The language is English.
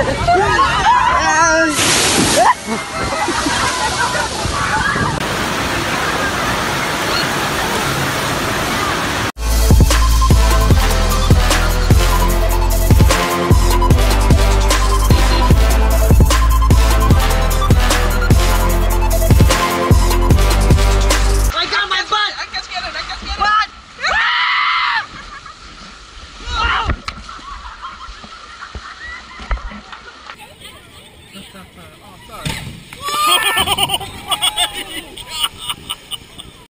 Yeah. Uh, oh, sorry.